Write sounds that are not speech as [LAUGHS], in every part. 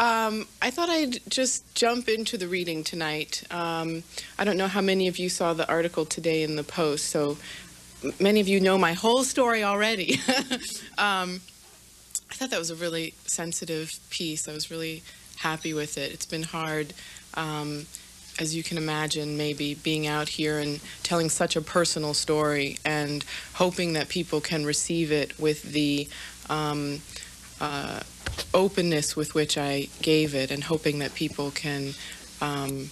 Um, I thought I'd just jump into the reading tonight. Um, I don't know how many of you saw the article today in the Post, so many of you know my whole story already. [LAUGHS] um, I thought that was a really sensitive piece. I was really happy with it. It's been hard, um, as you can imagine, maybe being out here and telling such a personal story and hoping that people can receive it with the um, uh, openness with which I gave it and hoping that people can um,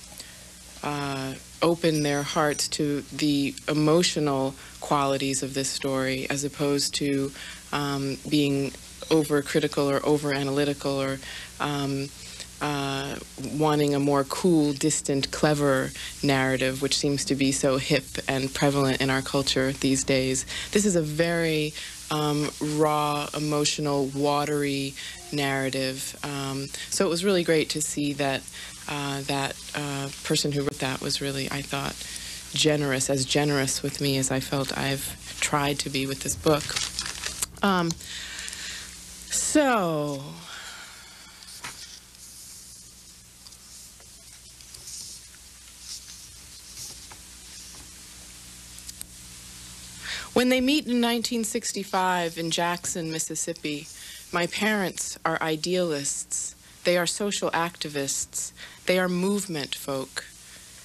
uh, open their hearts to the emotional qualities of this story as opposed to um, being overcritical or over analytical or um, uh, wanting a more cool, distant, clever narrative, which seems to be so hip and prevalent in our culture these days. This is a very um, raw, emotional, watery narrative. Um, so it was really great to see that uh, that uh, person who wrote that was really, I thought, generous, as generous with me as I felt I've tried to be with this book. Um, so. When they meet in 1965 in Jackson, Mississippi, my parents are idealists. They are social activists. They are movement folk.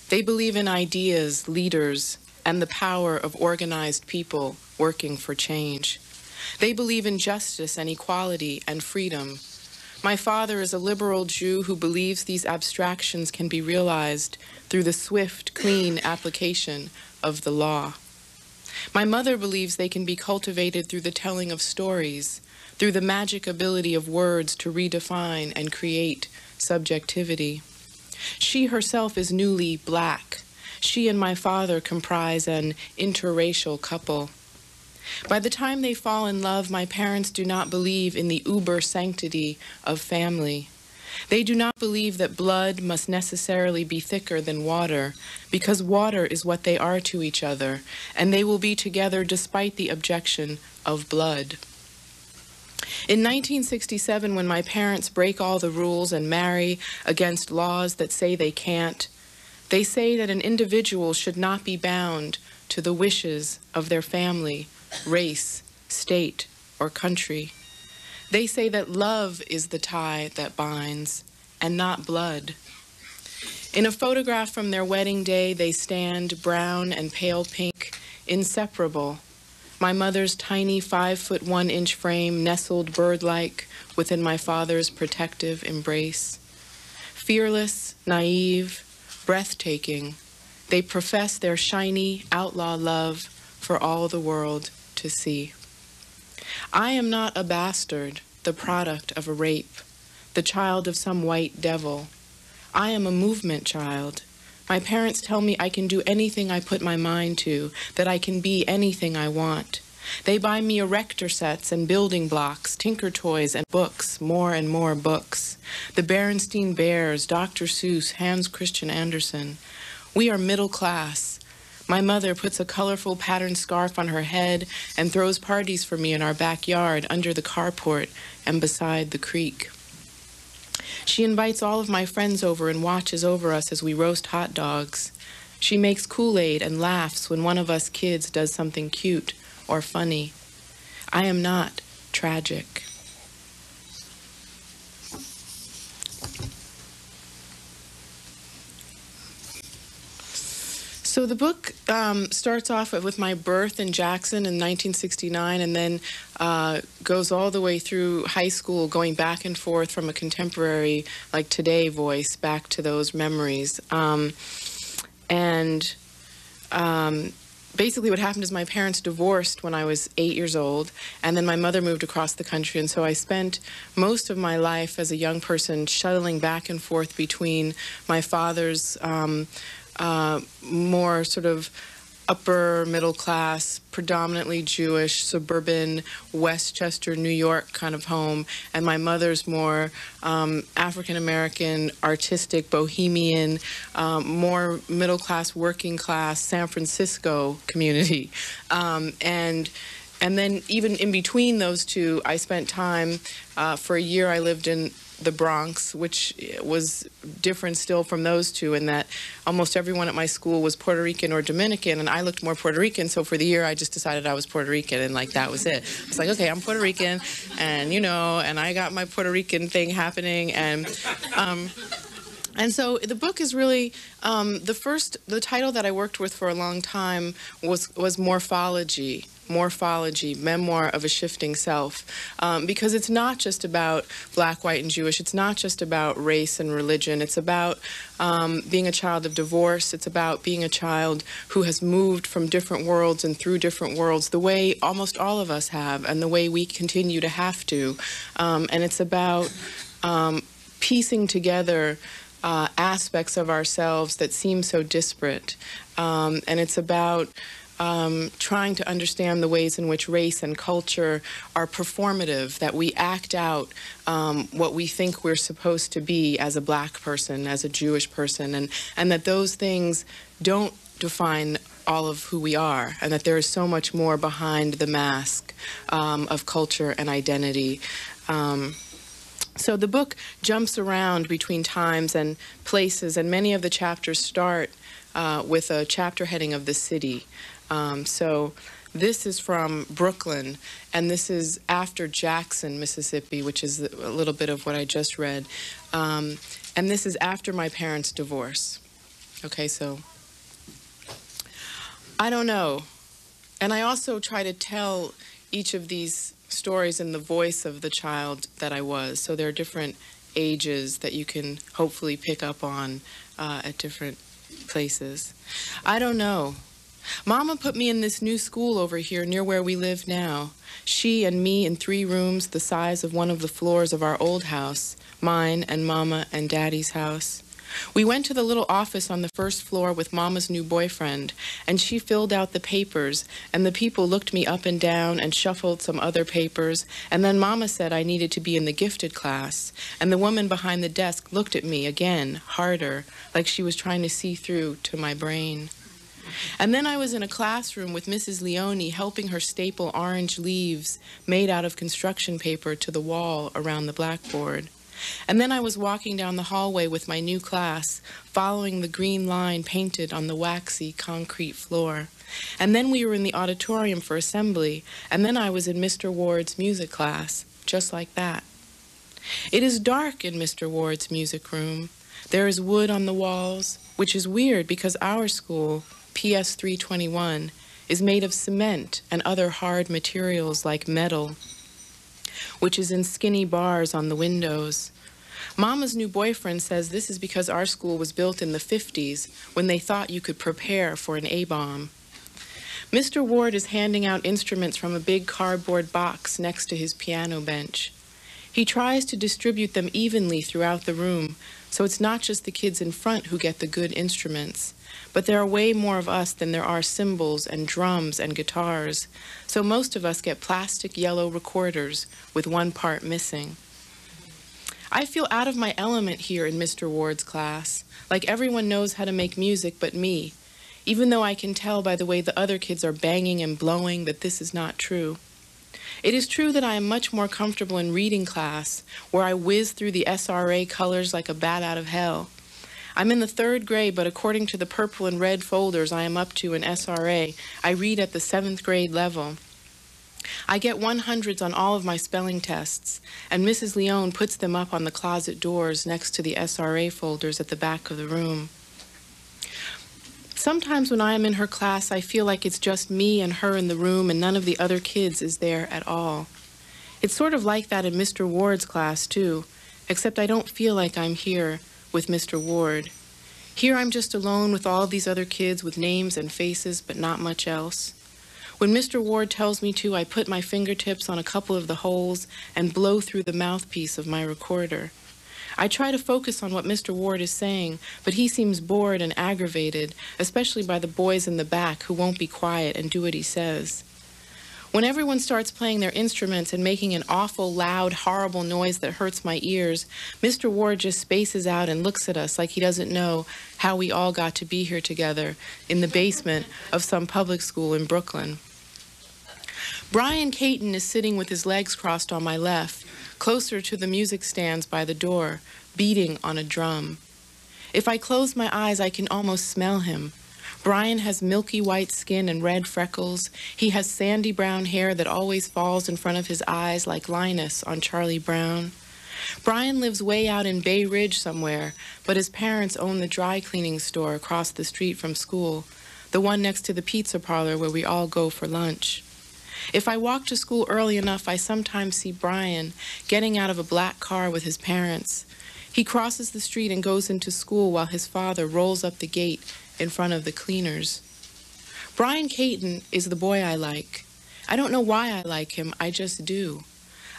They believe in ideas, leaders, and the power of organized people working for change. They believe in justice and equality and freedom. My father is a liberal Jew who believes these abstractions can be realized through the swift, clean application of the law. My mother believes they can be cultivated through the telling of stories, through the magic ability of words to redefine and create subjectivity. She herself is newly black. She and my father comprise an interracial couple. By the time they fall in love, my parents do not believe in the uber sanctity of family. They do not believe that blood must necessarily be thicker than water, because water is what they are to each other, and they will be together despite the objection of blood. In 1967, when my parents break all the rules and marry against laws that say they can't, they say that an individual should not be bound to the wishes of their family, race, state, or country. They say that love is the tie that binds, and not blood. In a photograph from their wedding day, they stand brown and pale pink, inseparable. My mother's tiny five foot one inch frame nestled bird like within my father's protective embrace. Fearless, naive, breathtaking, they profess their shiny outlaw love for all the world to see. I am not a bastard, the product of a rape, the child of some white devil. I am a movement child. My parents tell me I can do anything I put my mind to, that I can be anything I want. They buy me erector sets and building blocks, tinker toys and books, more and more books. The Berenstein Bears, Dr. Seuss, Hans Christian Andersen. We are middle class. My mother puts a colorful patterned scarf on her head and throws parties for me in our backyard, under the carport, and beside the creek. She invites all of my friends over and watches over us as we roast hot dogs. She makes Kool Aid and laughs when one of us kids does something cute or funny. I am not tragic. So the book um, starts off with my birth in Jackson in 1969 and then uh, goes all the way through high school, going back and forth from a contemporary, like today voice, back to those memories. Um, and um, basically what happened is my parents divorced when I was eight years old, and then my mother moved across the country, and so I spent most of my life as a young person shuttling back and forth between my father's um, uh, more sort of upper middle class, predominantly Jewish, suburban Westchester, New York kind of home, and my mother's more um, African American, artistic, bohemian, um, more middle class, working class San Francisco community. [LAUGHS] Um, and and then even in between those two, I spent time uh, for a year. I lived in the Bronx, which was different still from those two, in that almost everyone at my school was Puerto Rican or Dominican, and I looked more Puerto Rican. So for the year, I just decided I was Puerto Rican, and like that was it. It's like, okay, I'm Puerto Rican, and you know, and I got my Puerto Rican thing happening, and. Um, and so the book is really um, the first. The title that I worked with for a long time was was morphology. Morphology, memoir of a shifting self, um, because it's not just about black, white, and Jewish. It's not just about race and religion. It's about um, being a child of divorce. It's about being a child who has moved from different worlds and through different worlds, the way almost all of us have, and the way we continue to have to. Um, and it's about um, piecing together uh, aspects of ourselves that seem so disparate. Um, and it's about um, trying to understand the ways in which race and culture are performative, that we act out um, what we think we're supposed to be as a black person, as a Jewish person, and, and that those things don't define all of who we are, and that there is so much more behind the mask um, of culture and identity. Um, so the book jumps around between times and places, and many of the chapters start uh, with a chapter heading of the city. Um, so this is from Brooklyn, and this is after Jackson, Mississippi, which is a little bit of what I just read. Um, and this is after my parents' divorce. Okay, so I don't know. And I also try to tell each of these stories in the voice of the child that I was. So there are different ages that you can hopefully pick up on uh, at different places. I don't know. Mama put me in this new school over here near where we live now. She and me in three rooms the size of one of the floors of our old house, mine and Mama and Daddy's house. We went to the little office on the first floor with Mama's new boyfriend, and she filled out the papers, and the people looked me up and down and shuffled some other papers, and then Mama said I needed to be in the gifted class, and the woman behind the desk looked at me again, harder, like she was trying to see through to my brain. And then I was in a classroom with Mrs. Leone helping her staple orange leaves made out of construction paper to the wall around the blackboard. And then I was walking down the hallway with my new class, following the green line painted on the waxy concrete floor. And then we were in the auditorium for assembly, and then I was in Mr. Ward's music class, just like that. It is dark in Mr. Ward's music room. There is wood on the walls, which is weird because our school, PS 321, is made of cement and other hard materials like metal, which is in skinny bars on the windows. Mama's new boyfriend says this is because our school was built in the 50s when they thought you could prepare for an A-bomb. Mr. Ward is handing out instruments from a big cardboard box next to his piano bench. He tries to distribute them evenly throughout the room, so it's not just the kids in front who get the good instruments. But there are way more of us than there are cymbals and drums and guitars, so most of us get plastic yellow recorders with one part missing. I feel out of my element here in Mr. Ward's class, like everyone knows how to make music but me, even though I can tell by the way the other kids are banging and blowing that this is not true. It is true that I am much more comfortable in reading class, where I whiz through the SRA colors like a bat out of hell. I'm in the third grade, but according to the purple and red folders I am up to in SRA, I read at the seventh grade level. I get 100s on all of my spelling tests, and Mrs. Leone puts them up on the closet doors next to the SRA folders at the back of the room. Sometimes when I am in her class, I feel like it's just me and her in the room and none of the other kids is there at all. It's sort of like that in Mr. Ward's class, too, except I don't feel like I'm here with Mr. Ward. Here I'm just alone with all these other kids with names and faces, but not much else. When Mr. Ward tells me to, I put my fingertips on a couple of the holes and blow through the mouthpiece of my recorder. I try to focus on what Mr. Ward is saying, but he seems bored and aggravated, especially by the boys in the back who won't be quiet and do what he says. When everyone starts playing their instruments and making an awful, loud, horrible noise that hurts my ears, Mr. Ward just spaces out and looks at us like he doesn't know how we all got to be here together in the basement of some public school in Brooklyn. Brian Caton is sitting with his legs crossed on my left, closer to the music stands by the door, beating on a drum. If I close my eyes, I can almost smell him. Brian has milky white skin and red freckles. He has sandy brown hair that always falls in front of his eyes like Linus on Charlie Brown. Brian lives way out in Bay Ridge somewhere, but his parents own the dry cleaning store across the street from school, the one next to the pizza parlor where we all go for lunch. If I walk to school early enough, I sometimes see Brian getting out of a black car with his parents. He crosses the street and goes into school while his father rolls up the gate in front of the cleaners. Brian Caton is the boy I like. I don't know why I like him, I just do.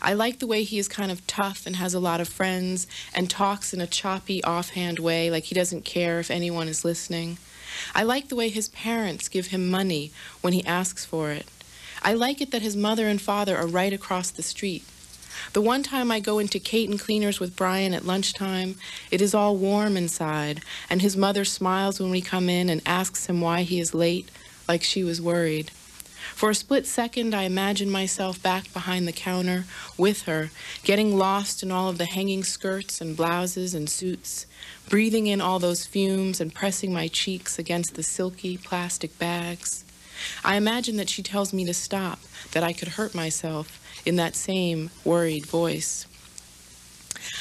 I like the way he is kind of tough and has a lot of friends and talks in a choppy, offhand way, like he doesn't care if anyone is listening. I like the way his parents give him money when he asks for it. I like it that his mother and father are right across the street. The one time I go into Kate and Cleaners with Brian at lunchtime, it is all warm inside, and his mother smiles when we come in and asks him why he is late, like she was worried. For a split second, I imagine myself back behind the counter with her, getting lost in all of the hanging skirts and blouses and suits, breathing in all those fumes and pressing my cheeks against the silky plastic bags. I imagine that she tells me to stop, that I could hurt myself, in that same worried voice.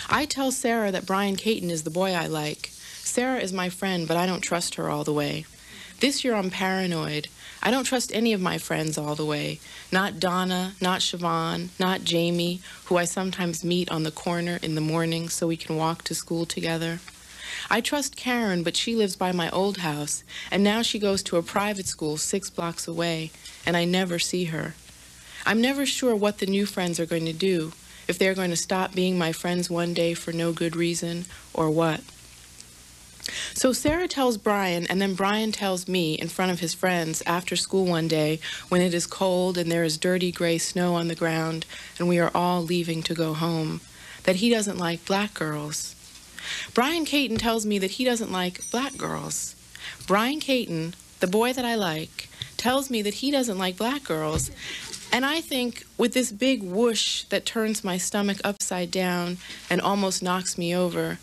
I tell Sarah that Brian Caton is the boy I like. Sarah is my friend, but I don't trust her all the way. This year I'm paranoid. I don't trust any of my friends all the way. Not Donna, not Siobhan, not Jamie, who I sometimes meet on the corner in the morning so we can walk to school together. I trust Karen, but she lives by my old house, and now she goes to a private school six blocks away, and I never see her. I'm never sure what the new friends are going to do, if they're going to stop being my friends one day for no good reason, or what. So Sarah tells Brian, and then Brian tells me in front of his friends after school one day when it is cold and there is dirty gray snow on the ground and we are all leaving to go home, that he doesn't like black girls. Brian Caton tells me that he doesn't like black girls. Brian Caton, the boy that I like, tells me that he doesn't like black girls and I think with this big whoosh that turns my stomach upside down and almost knocks me over,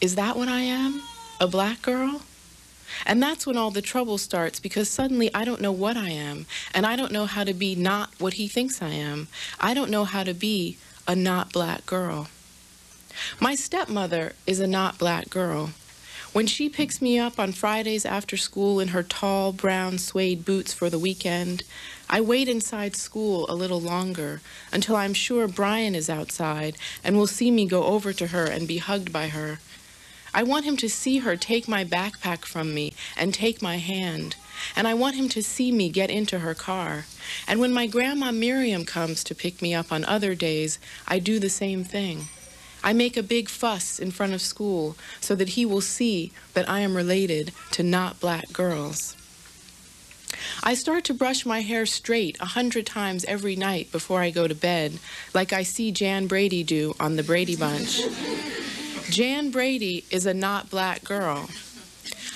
is that what I am? A black girl? And that's when all the trouble starts because suddenly I don't know what I am. And I don't know how to be not what he thinks I am. I don't know how to be a not black girl. My stepmother is a not black girl. When she picks me up on Fridays after school in her tall brown suede boots for the weekend, I wait inside school a little longer until I'm sure Brian is outside and will see me go over to her and be hugged by her. I want him to see her take my backpack from me and take my hand. And I want him to see me get into her car. And when my grandma Miriam comes to pick me up on other days, I do the same thing. I make a big fuss in front of school so that he will see that I am related to not black girls. I start to brush my hair straight a hundred times every night before I go to bed, like I see Jan Brady do on the Brady Bunch. Jan Brady is a not black girl.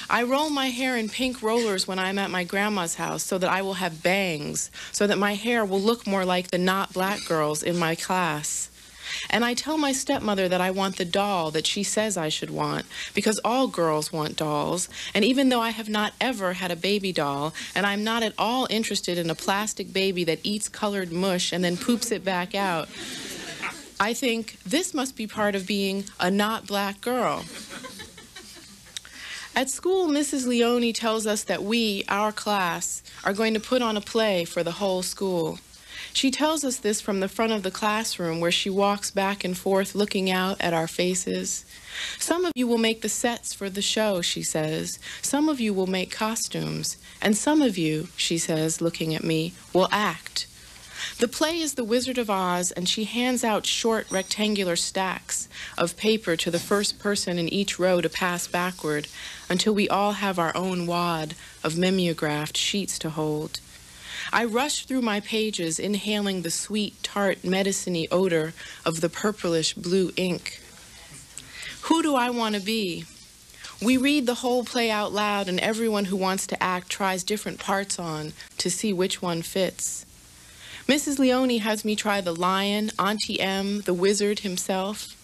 I roll my hair in pink rollers when I'm at my grandma's house so that I will have bangs, so that my hair will look more like the not black girls in my class. And I tell my stepmother that I want the doll that she says I should want, because all girls want dolls. And even though I have not ever had a baby doll, and I'm not at all interested in a plastic baby that eats colored mush and then poops it back out, I think this must be part of being a not black girl. At school, Mrs. Leone tells us that we, our class, are going to put on a play for the whole school. She tells us this from the front of the classroom where she walks back and forth looking out at our faces. Some of you will make the sets for the show, she says. Some of you will make costumes. And some of you, she says, looking at me, will act. The play is The Wizard of Oz, and she hands out short rectangular stacks of paper to the first person in each row to pass backward until we all have our own wad of mimeographed sheets to hold. I rushed through my pages, inhaling the sweet, tart, medicine odor of the purplish blue ink. Who do I want to be? We read the whole play out loud, and everyone who wants to act tries different parts on to see which one fits. Mrs. Leone has me try the lion, Auntie Em, the wizard himself.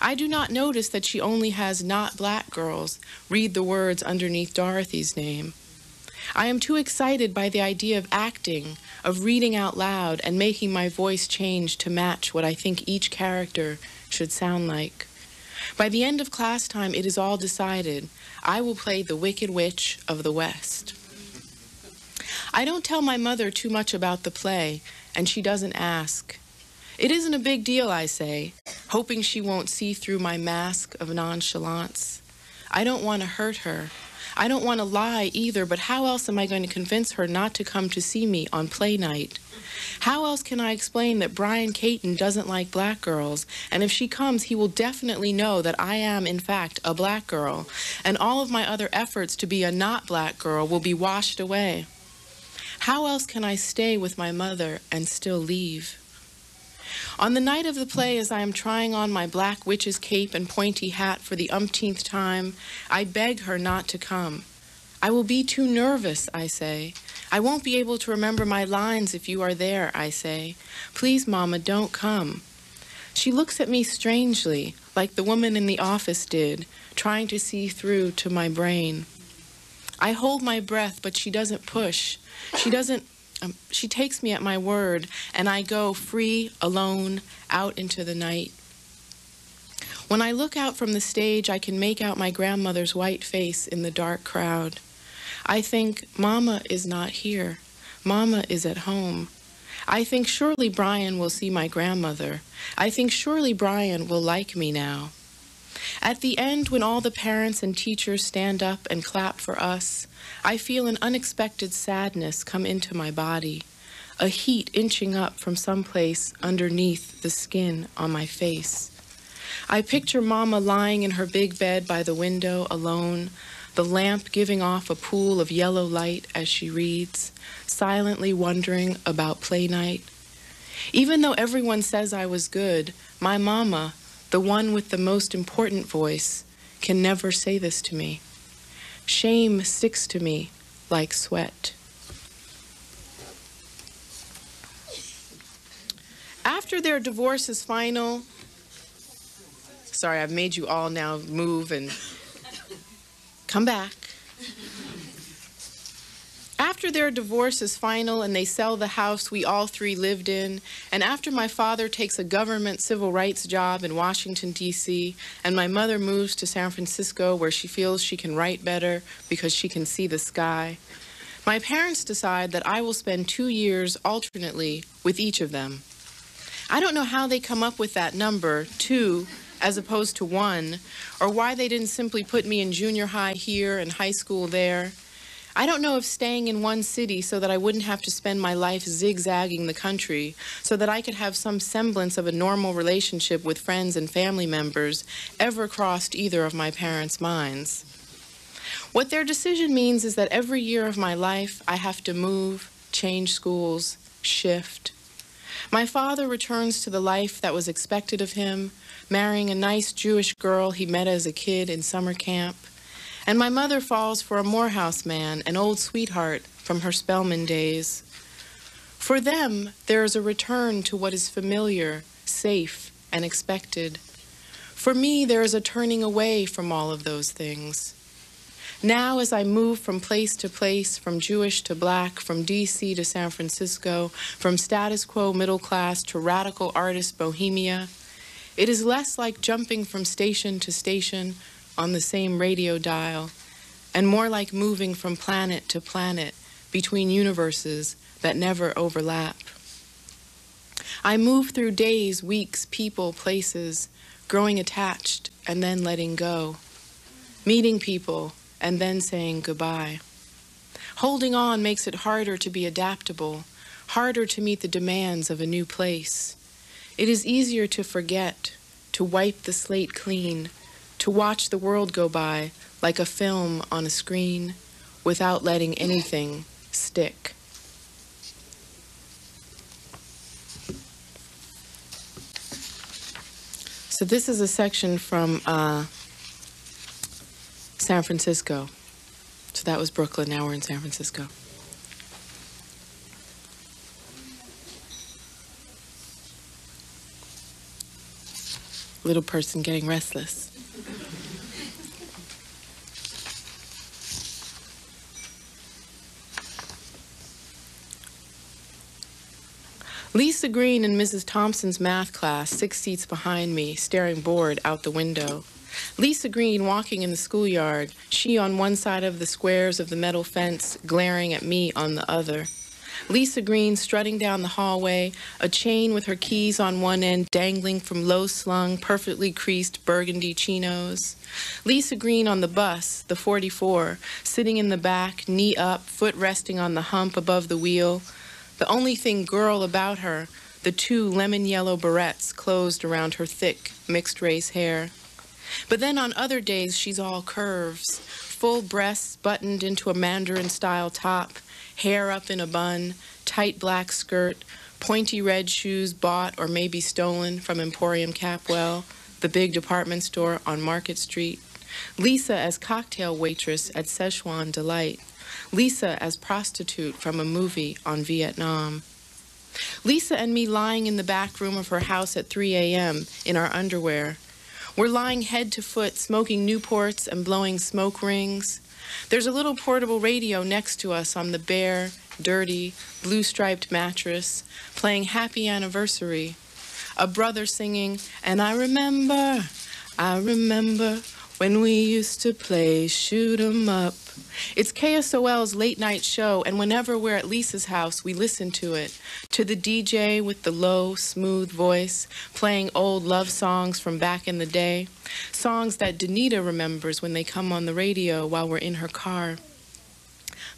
I do not notice that she only has not black girls read the words underneath Dorothy's name. I am too excited by the idea of acting, of reading out loud and making my voice change to match what I think each character should sound like. By the end of class time, it is all decided. I will play the Wicked Witch of the West. I don't tell my mother too much about the play, and she doesn't ask. It isn't a big deal, I say, hoping she won't see through my mask of nonchalance. I don't want to hurt her. I don't want to lie either, but how else am I going to convince her not to come to see me on play night? How else can I explain that Brian Caton doesn't like black girls, and if she comes, he will definitely know that I am, in fact, a black girl, and all of my other efforts to be a not black girl will be washed away? How else can I stay with my mother and still leave? On the night of the play, as I am trying on my black witch's cape and pointy hat for the umpteenth time, I beg her not to come. I will be too nervous, I say. I won't be able to remember my lines if you are there, I say. Please, Mama, don't come. She looks at me strangely, like the woman in the office did, trying to see through to my brain. I hold my breath, but she doesn't push. She doesn't um, she takes me at my word, and I go free, alone, out into the night. When I look out from the stage, I can make out my grandmother's white face in the dark crowd. I think, Mama is not here. Mama is at home. I think surely Brian will see my grandmother. I think surely Brian will like me now. At the end, when all the parents and teachers stand up and clap for us, I feel an unexpected sadness come into my body, a heat inching up from someplace underneath the skin on my face. I picture Mama lying in her big bed by the window alone, the lamp giving off a pool of yellow light as she reads, silently wondering about play night. Even though everyone says I was good, my mama, the one with the most important voice, can never say this to me. Shame sticks to me like sweat. After their divorce is final, sorry, I've made you all now move and come back. After their divorce is final and they sell the house we all three lived in, and after my father takes a government civil rights job in Washington, D.C., and my mother moves to San Francisco where she feels she can write better because she can see the sky, my parents decide that I will spend two years alternately with each of them. I don't know how they come up with that number, two, as opposed to one, or why they didn't simply put me in junior high here and high school there. I don't know if staying in one city so that I wouldn't have to spend my life zigzagging the country, so that I could have some semblance of a normal relationship with friends and family members, ever crossed either of my parents' minds. What their decision means is that every year of my life I have to move, change schools, shift. My father returns to the life that was expected of him, marrying a nice Jewish girl he met as a kid in summer camp and my mother falls for a Morehouse man, an old sweetheart from her Spelman days. For them, there is a return to what is familiar, safe, and expected. For me, there is a turning away from all of those things. Now, as I move from place to place, from Jewish to black, from DC to San Francisco, from status quo middle class to radical artist bohemia, it is less like jumping from station to station, on the same radio dial, and more like moving from planet to planet between universes that never overlap. I move through days, weeks, people, places, growing attached and then letting go, meeting people and then saying goodbye. Holding on makes it harder to be adaptable, harder to meet the demands of a new place. It is easier to forget, to wipe the slate clean, to watch the world go by like a film on a screen without letting anything stick. So this is a section from uh, San Francisco. So that was Brooklyn, now we're in San Francisco. Little person getting restless. Lisa Green in Mrs. Thompson's math class, six seats behind me, staring bored out the window. Lisa Green walking in the schoolyard, she on one side of the squares of the metal fence, glaring at me on the other. Lisa Green strutting down the hallway, a chain with her keys on one end dangling from low slung, perfectly creased burgundy chinos. Lisa Green on the bus, the 44, sitting in the back, knee up, foot resting on the hump above the wheel. The only thing girl about her, the two lemon yellow barrettes closed around her thick, mixed race hair. But then on other days, she's all curves, full breasts buttoned into a Mandarin style top, hair up in a bun, tight black skirt, pointy red shoes bought or maybe stolen from Emporium Capwell, the big department store on Market Street. Lisa as cocktail waitress at Szechuan Delight. Lisa as prostitute from a movie on Vietnam. Lisa and me lying in the back room of her house at 3 a.m. in our underwear. We're lying head to foot, smoking Newports and blowing smoke rings. There's a little portable radio next to us on the bare, dirty, blue striped mattress, playing Happy Anniversary. A brother singing, and I remember, I remember when we used to play shoot 'em up. It's KSOL's late night show, and whenever we're at Lisa's house, we listen to it. To the DJ with the low, smooth voice, playing old love songs from back in the day. Songs that Danita remembers when they come on the radio while we're in her car.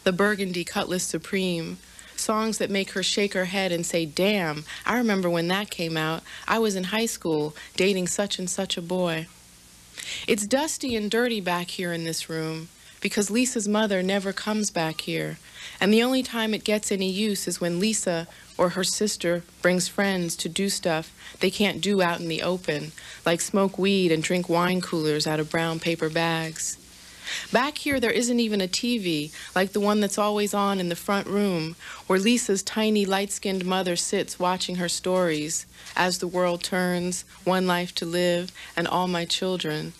The Burgundy Cutlass Supreme. Songs that make her shake her head and say, Damn, I remember when that came out. I was in high school, dating such and such a boy. It's dusty and dirty back here in this room because Lisa's mother never comes back here. And the only time it gets any use is when Lisa or her sister brings friends to do stuff they can't do out in the open, like smoke weed and drink wine coolers out of brown paper bags. Back here, there isn't even a TV, like the one that's always on in the front room, where Lisa's tiny, light skinned mother sits watching her stories, As the World Turns, One Life to Live, and All My Children.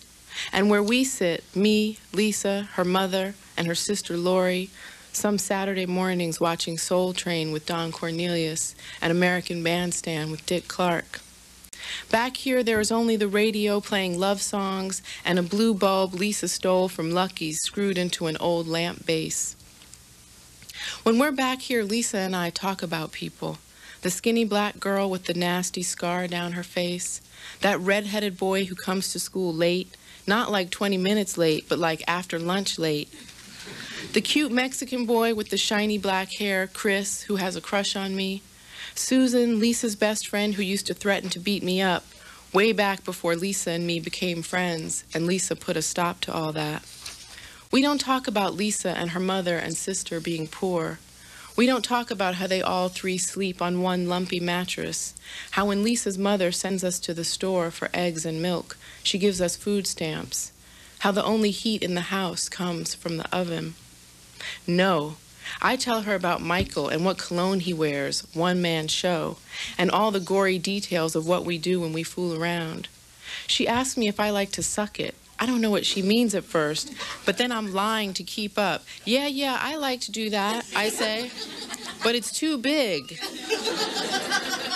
And where we sit, me, Lisa, her mother, and her sister Lori, some Saturday mornings watching Soul Train with Don Cornelius and American Bandstand with Dick Clark. Back here, there is only the radio playing love songs and a blue bulb Lisa stole from Lucky's screwed into an old lamp base. When we're back here, Lisa and I talk about people. The skinny black girl with the nasty scar down her face, that red-headed boy who comes to school late, not like 20 minutes late, but like after lunch late. The cute Mexican boy with the shiny black hair, Chris, who has a crush on me. Susan, Lisa's best friend who used to threaten to beat me up, way back before Lisa and me became friends, and Lisa put a stop to all that. We don't talk about Lisa and her mother and sister being poor. We don't talk about how they all three sleep on one lumpy mattress, how when Lisa's mother sends us to the store for eggs and milk, she gives us food stamps, how the only heat in the house comes from the oven. No, I tell her about Michael and what cologne he wears, one man show, and all the gory details of what we do when we fool around. She asks me if I like to suck it. I don't know what she means at first, but then I'm lying to keep up. Yeah, yeah, I like to do that, I say, but it's too big.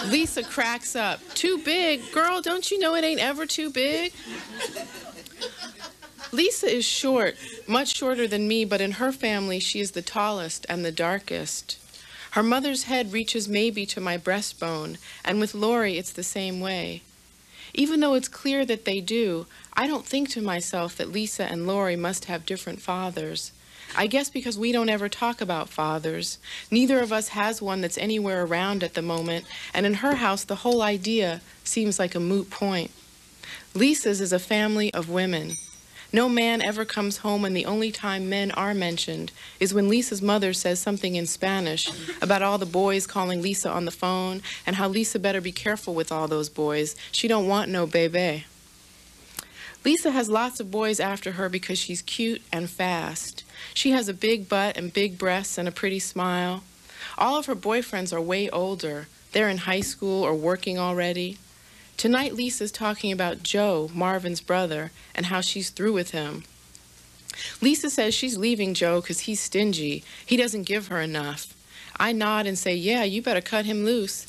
Lisa cracks up. Too big? Girl, don't you know it ain't ever too big? Lisa is short, much shorter than me, but in her family, she is the tallest and the darkest. Her mother's head reaches maybe to my breastbone, and with Lori, it's the same way. Even though it's clear that they do, I don't think to myself that Lisa and Lori must have different fathers. I guess because we don't ever talk about fathers. Neither of us has one that's anywhere around at the moment, and in her house, the whole idea seems like a moot point. Lisa's is a family of women. No man ever comes home, and the only time men are mentioned is when Lisa's mother says something in Spanish about all the boys calling Lisa on the phone and how Lisa better be careful with all those boys. She don't want no bebe. Lisa has lots of boys after her because she's cute and fast. She has a big butt and big breasts and a pretty smile. All of her boyfriends are way older. They're in high school or working already. Tonight, Lisa's talking about Joe, Marvin's brother, and how she's through with him. Lisa says she's leaving Joe because he's stingy. He doesn't give her enough. I nod and say, Yeah, you better cut him loose.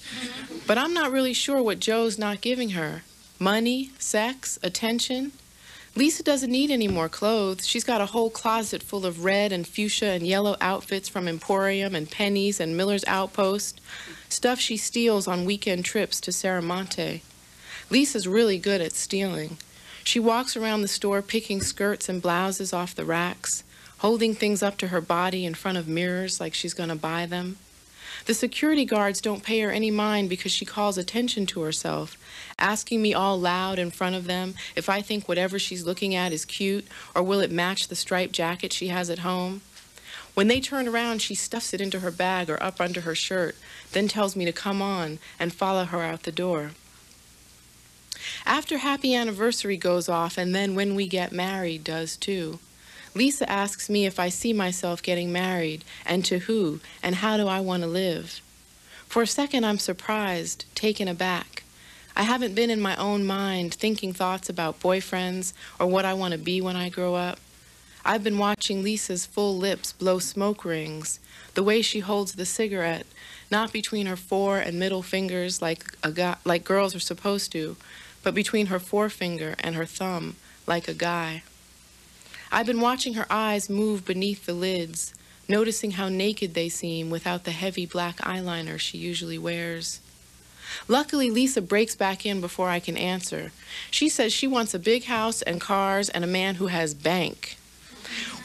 But I'm not really sure what Joe's not giving her money, sex, attention. Lisa doesn't need any more clothes. She's got a whole closet full of red and fuchsia and yellow outfits from Emporium and Penney's and Miller's Outpost, stuff she steals on weekend trips to Serramonte. Lisa's really good at stealing. She walks around the store picking skirts and blouses off the racks, holding things up to her body in front of mirrors like she's going to buy them. The security guards don't pay her any mind because she calls attention to herself, asking me all loud in front of them if I think whatever she's looking at is cute or will it match the striped jacket she has at home. When they turn around, she stuffs it into her bag or up under her shirt, then tells me to come on and follow her out the door. After Happy Anniversary goes off, and then When We Get Married does too. Lisa asks me if I see myself getting married, and to who, and how do I want to live. For a second, I'm surprised, taken aback. I haven't been in my own mind thinking thoughts about boyfriends or what I want to be when I grow up. I've been watching Lisa's full lips blow smoke rings, the way she holds the cigarette, not between her fore and middle fingers like, a guy, like girls are supposed to, but between her forefinger and her thumb like a guy. I've been watching her eyes move beneath the lids, noticing how naked they seem without the heavy black eyeliner she usually wears. Luckily, Lisa breaks back in before I can answer. She says she wants a big house and cars and a man who has bank.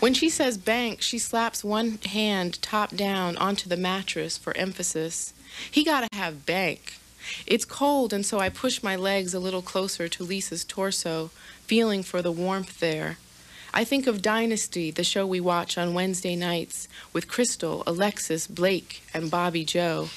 When she says bank, she slaps one hand top down onto the mattress for emphasis. He gotta have bank. It's cold, and so I push my legs a little closer to Lisa's torso, feeling for the warmth there. I think of Dynasty, the show we watch on Wednesday nights with Krystle, Alexis, Blake, and Bobby Joe.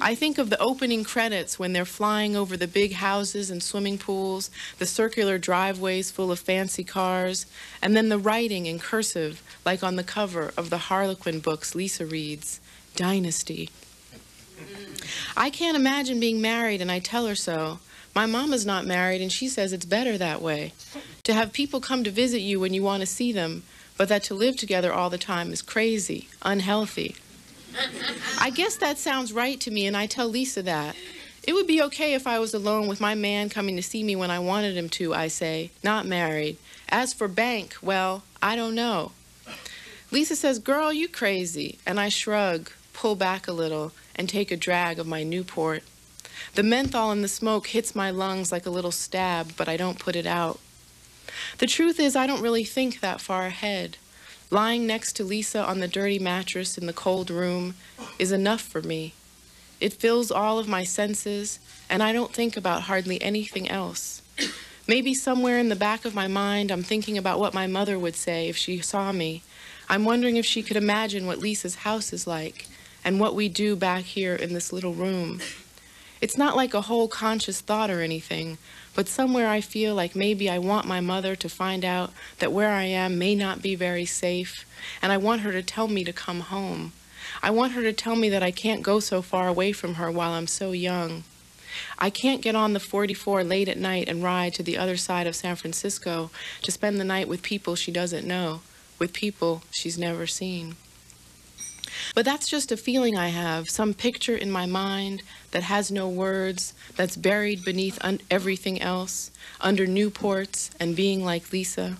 I think of the opening credits when they're flying over the big houses and swimming pools, the circular driveways full of fancy cars, and then the writing in cursive, like on the cover of the Harlequin books Lisa reads Dynasty. I can't imagine being married, and I tell her so. My mama's not married, and she says it's better that way. To have people come to visit you when you want to see them, but that to live together all the time is crazy, unhealthy. I guess that sounds right to me, and I tell Lisa that. It would be okay if I was alone with my man coming to see me when I wanted him to, I say, not married. As for bank, well, I don't know. Lisa says, Girl, you crazy. And I shrug, pull back a little, and take a drag of my Newport. The menthol in the smoke hits my lungs like a little stab, but I don't put it out. The truth is, I don't really think that far ahead. Lying next to Lisa on the dirty mattress in the cold room is enough for me. It fills all of my senses, and I don't think about hardly anything else. Maybe somewhere in the back of my mind, I'm thinking about what my mother would say if she saw me. I'm wondering if she could imagine what Lisa's house is like and what we do back here in this little room. It's not like a whole conscious thought or anything, but somewhere I feel like maybe I want my mother to find out that where I am may not be very safe, and I want her to tell me to come home. I want her to tell me that I can't go so far away from her while I'm so young. I can't get on the 44 late at night and ride to the other side of San Francisco to spend the night with people she doesn't know, with people she's never seen. But that's just a feeling I have, some picture in my mind that has no words, that's buried beneath everything else, under Newports and being like Lisa.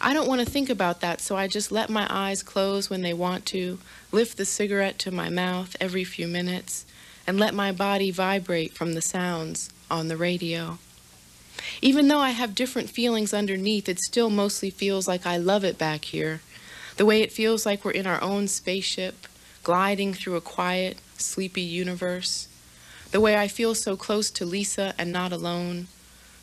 I don't want to think about that, so I just let my eyes close when they want to, lift the cigarette to my mouth every few minutes, and let my body vibrate from the sounds on the radio. Even though I have different feelings underneath, it still mostly feels like I love it back here, the way it feels like we're in our own spaceship, gliding through a quiet, sleepy universe. The way I feel so close to Lisa and not alone.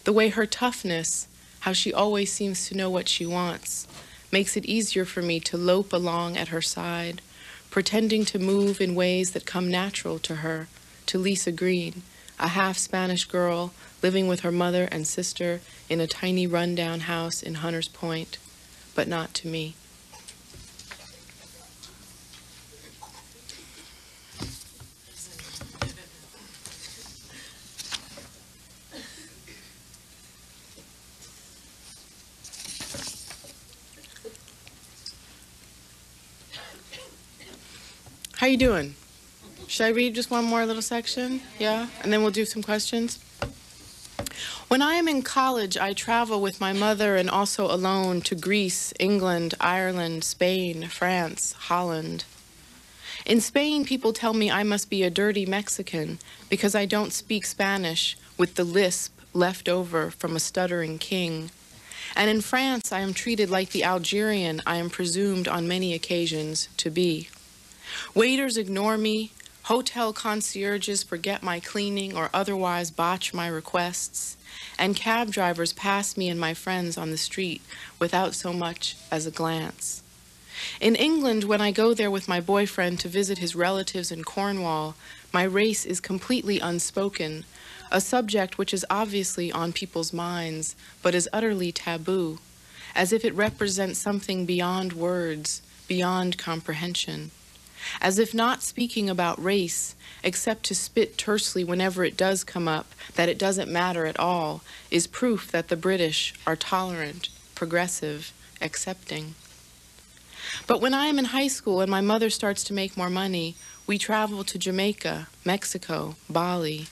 The way her toughness, how she always seems to know what she wants, makes it easier for me to lope along at her side, pretending to move in ways that come natural to her, to Lisa Green, a half Spanish girl living with her mother and sister in a tiny rundown house in Hunters Point, but not to me. How you doing? Should I read just one more little section? Yeah? And then we'll do some questions? When I am in college, I travel with my mother and also alone to Greece, England, Ireland, Spain, France, Holland. In Spain, people tell me I must be a dirty Mexican because I don't speak Spanish with the lisp left over from a stuttering king. And in France, I am treated like the Algerian I am presumed on many occasions to be. Waiters ignore me, hotel concierges forget my cleaning or otherwise botch my requests, and cab drivers pass me and my friends on the street without so much as a glance. In England, when I go there with my boyfriend to visit his relatives in Cornwall, my race is completely unspoken, a subject which is obviously on people's minds, but is utterly taboo, as if it represents something beyond words, beyond comprehension. As if not speaking about race, except to spit tersely whenever it does come up, that it doesn't matter at all, is proof that the British are tolerant, progressive, accepting. But when I am in high school and my mother starts to make more money, we travel to Jamaica, Mexico, Bali.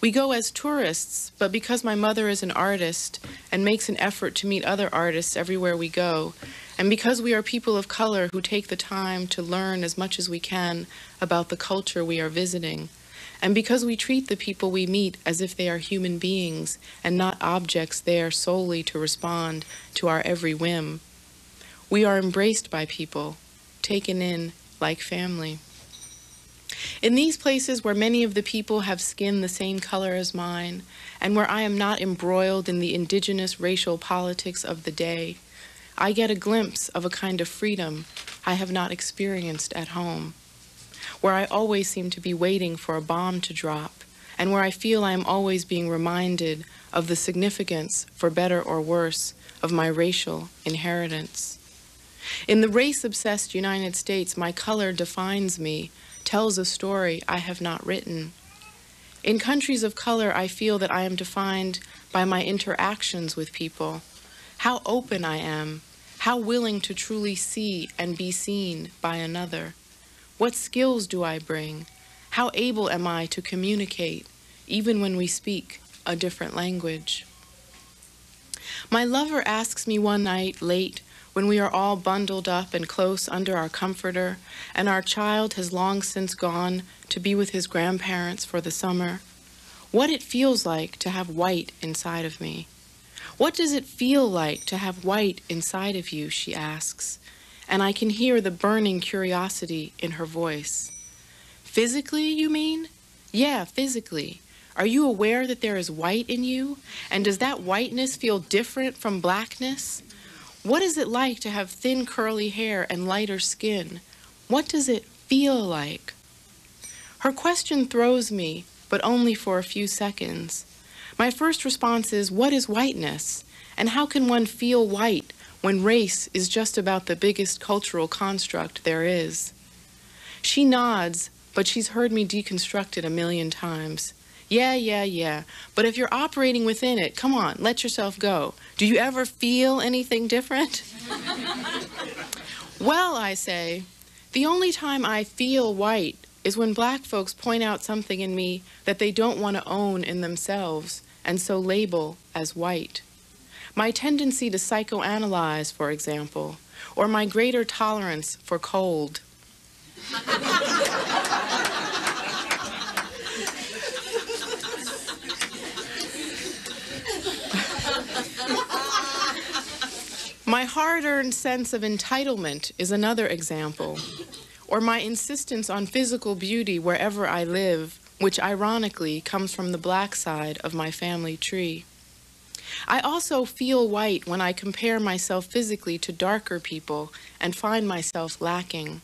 We go as tourists, but because my mother is an artist and makes an effort to meet other artists everywhere we go, and because we are people of color who take the time to learn as much as we can about the culture we are visiting, and because we treat the people we meet as if they are human beings and not objects there solely to respond to our every whim, we are embraced by people, taken in like family. In these places where many of the people have skin the same color as mine, and where I am not embroiled in the indigenous racial politics of the day, I get a glimpse of a kind of freedom I have not experienced at home, where I always seem to be waiting for a bomb to drop, and where I feel I am always being reminded of the significance, for better or worse, of my racial inheritance. In the race obsessed United States, my color defines me, tells a story I have not written. In countries of color, I feel that I am defined by my interactions with people, how open I am, how willing to truly see and be seen by another? What skills do I bring? How able am I to communicate, even when we speak a different language? My lover asks me one night late, when we are all bundled up and close under our comforter, and our child has long since gone to be with his grandparents for the summer, what it feels like to have white inside of me. What does it feel like to have white inside of you? she asks, and I can hear the burning curiosity in her voice. Physically, you mean? Yeah, physically. Are you aware that there is white in you? And does that whiteness feel different from blackness? What is it like to have thin curly hair and lighter skin? What does it feel like? Her question throws me, but only for a few seconds. My first response is, what is whiteness? And how can one feel white when race is just about the biggest cultural construct there is? She nods, but she's heard me deconstruct it a million times. Yeah, yeah, yeah. But if you're operating within it, come on, let yourself go. Do you ever feel anything different? [LAUGHS] well, I say, the only time I feel white is when black folks point out something in me that they don't want to own in themselves and so label as white. My tendency to psychoanalyze, for example, or my greater tolerance for cold. my hard earned sense of entitlement is another example, or my insistence on physical beauty wherever I live which ironically comes from the black side of my family tree. I also feel white when I compare myself physically to darker people and find myself lacking.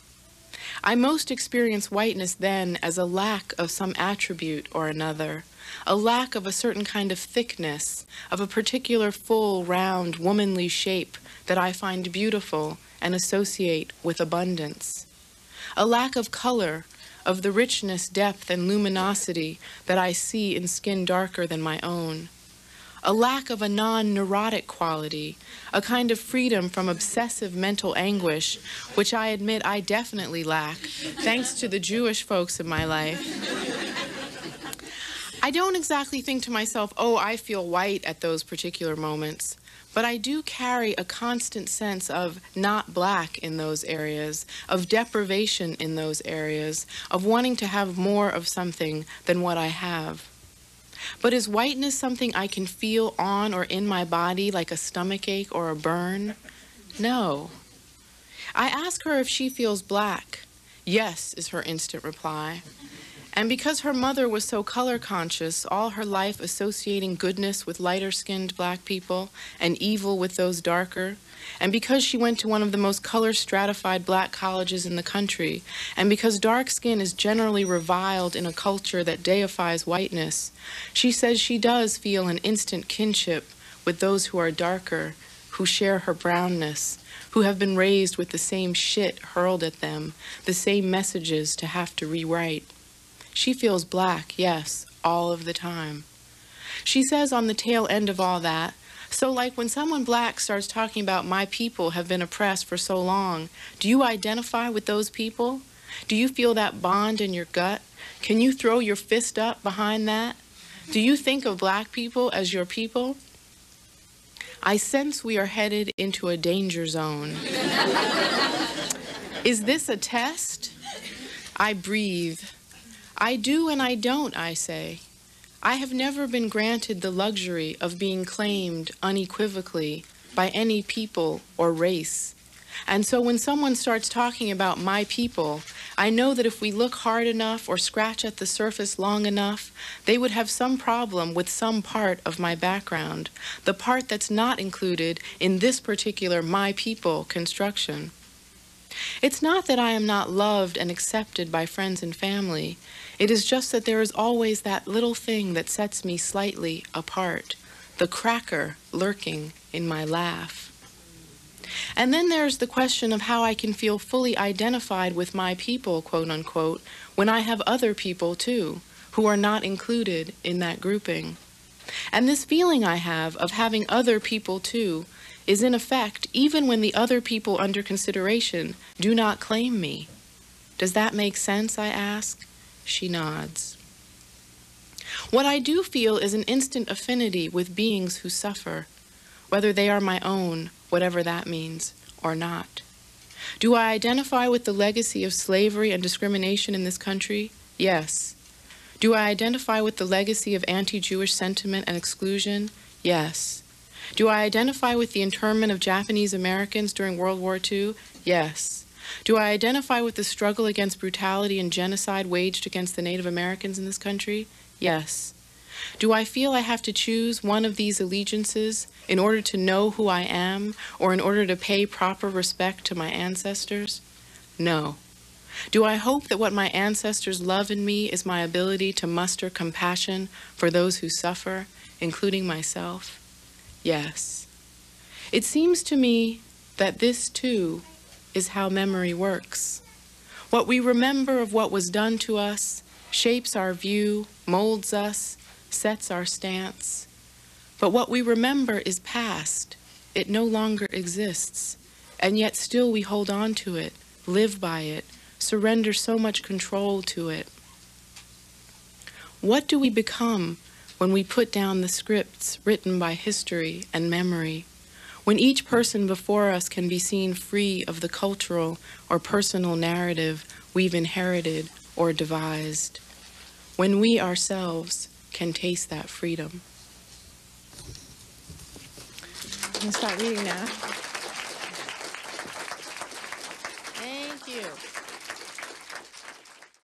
I most experience whiteness then as a lack of some attribute or another, a lack of a certain kind of thickness, of a particular full, round, womanly shape that I find beautiful and associate with abundance. A lack of color of the richness, depth, and luminosity that I see in skin darker than my own. a lack of a non neurotic quality, a kind of freedom from obsessive mental anguish, which I admit I definitely lack, thanks to the Jewish folks in my life. I don't exactly think to myself, oh, I feel white at those particular moments, but I do carry a constant sense of not black in those areas, of deprivation in those areas, of wanting to have more of something than what I have. But is whiteness something I can feel on or in my body like a stomach ache or a burn? No. I ask her if she feels black. Yes, is her instant reply. And because her mother was so color conscious, all her life associating goodness with lighter skinned black people and evil with those darker, and because she went to one of the most color stratified black colleges in the country, and because dark skin is generally reviled in a culture that deifies whiteness, she says she does feel an instant kinship with those who are darker, who share her brownness, who have been raised with the same shit hurled at them, the same messages to have to rewrite. She feels black, yes, all of the time. She says on the tail end of all that, so like when someone black starts talking about my people have been oppressed for so long, do you identify with those people? Do you feel that bond in your gut? Can you throw your fist up behind that? Do you think of black people as your people? I sense we are headed into a danger zone. [LAUGHS] Is this a test? I breathe. I do and I don't, I say. I have never been granted the luxury of being claimed unequivocally by any people or race. And so when someone starts talking about my people, I know that if we look hard enough or scratch at the surface long enough, they would have some problem with some part of my background, the part that's not included in this particular my people construction. It's not that I am not loved and accepted by friends and family. It is just that there is always that little thing that sets me slightly apart, the cracker lurking in my laugh. And then there's the question of how I can feel fully identified with my people, quote unquote, when I have other people too, who are not included in that grouping. And this feeling I have of having other people too is in effect even when the other people under consideration do not claim me. Does that make sense, I ask? She nods. What I do feel is an instant affinity with beings who suffer, whether they are my own, whatever that means, or not. Do I identify with the legacy of slavery and discrimination in this country? Yes. Do I identify with the legacy of anti Jewish sentiment and exclusion? Yes. Do I identify with the internment of Japanese Americans during World War II? Yes. Do I identify with the struggle against brutality and genocide waged against the Native Americans in this country? Yes. Do I feel I have to choose one of these allegiances in order to know who I am or in order to pay proper respect to my ancestors? No. Do I hope that what my ancestors love in me is my ability to muster compassion for those who suffer, including myself? Yes. It seems to me that this too is how memory works. What we remember of what was done to us shapes our view, molds us, sets our stance. But what we remember is past. It no longer exists. And yet still we hold on to it, live by it, surrender so much control to it. What do we become when we put down the scripts written by history and memory, when each person before us can be seen free of the cultural or personal narrative we've inherited or devised, when we ourselves can taste that freedom. I'm going to start reading now.